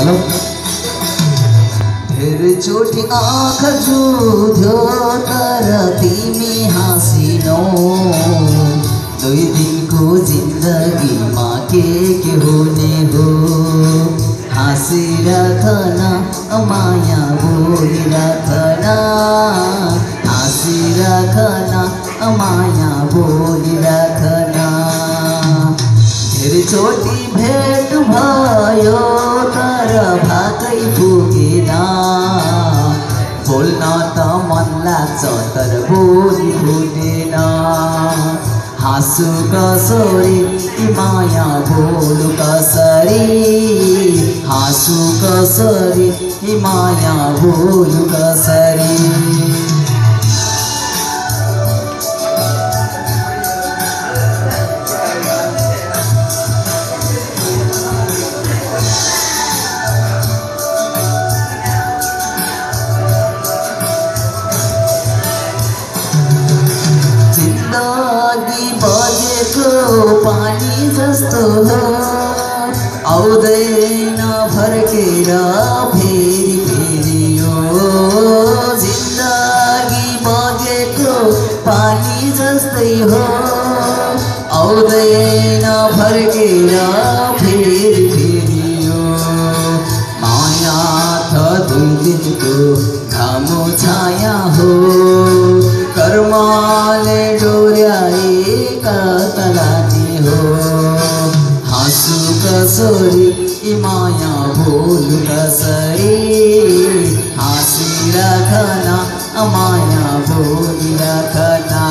Hello. धेरैचोटि आँखा जुध्यो तर तिमी हाँसिनौ दुई दिनको जिन्दगीमा के के हुने हो हाँसिराखन माया बोलिराखन हाँसिराखन माया बोलिराखन धेरैचोटि भेट भयो तर भाकै पुगेन। बोल्न त मन लाग्छ तर बोली फुटेन हाँसु कसरी माया बोलु कसरी? हाँसु कसरी माया बोलु कसरी? पानी जस्तो हो आउँदैन फर्केर फेरि फेरि यो जिन्दगी बगेको पानी जस्तै हो आउँदैन फर्केर फेरि फेरि यो माया त दुई दिनको घामो छाया हो। कसरी ई माया बोलु कसरी हाँसिराखना माया बोलिराखना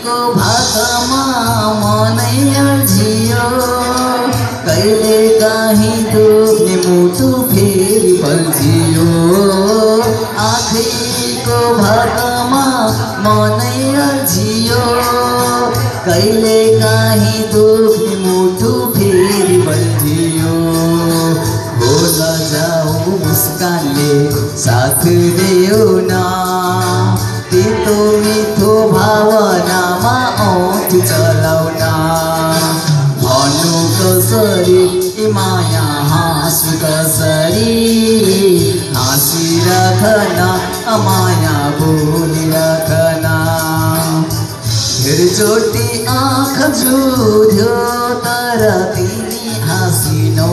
आँखैको भागमा मनै अल्झियो कहिले काहीँ दुख्ने मुटु फेरि बल्झियो आँखैको भागमा मनै अल्झियो कहिले काहीँ दुख्ने मुटु फेरि बल्झियो हो जाऊ मुस्कानले साथ देऊ न। तितो मिठो भावनामा औँठ चलाउन भन्नु कसरी ए माया हाँसु कसरी हाँसिराखन माया बोलिराखन धेरैचोटि आँख जुध्यो तर तिमी हाँसिनौ।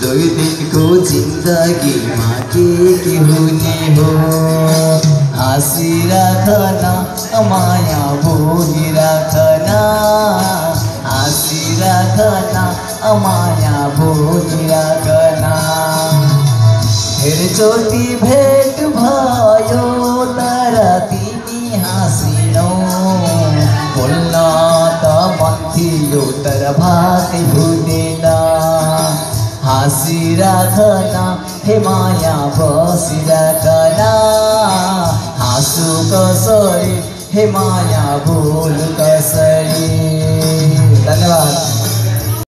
दुई दिनको जिन्दगीमा के के हुने हो। हाँसी राखना माया बोली राखना। हाँसी राखना माया बोली राखना। चोटी भेट भयो तर तिमी हाँसिनौ। बोल्न त मन तर भात भुलेन हाँसी राखना हे माया बसिराखन हाँसु कसरी हे माया बोल कसरी धन्यवाद